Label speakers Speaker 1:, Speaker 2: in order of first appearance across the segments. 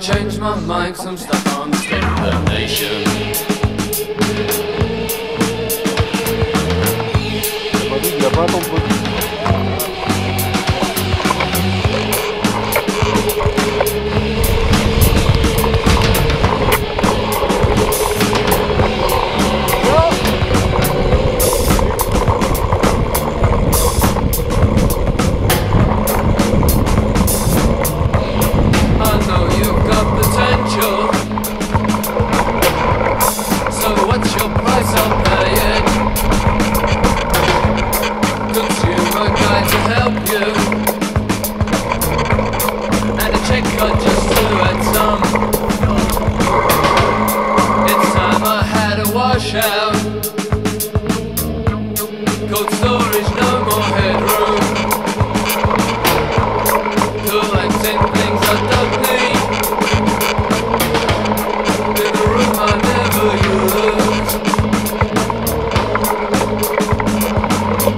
Speaker 1: changed my mind I'm stuck on the state of the nation.
Speaker 2: Il n'y a
Speaker 1: a. Cold storage, no more headroom. Collecting things I don't need. In the room I never use.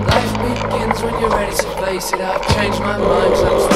Speaker 1: Life begins when you're ready to face it. I've changed my mind,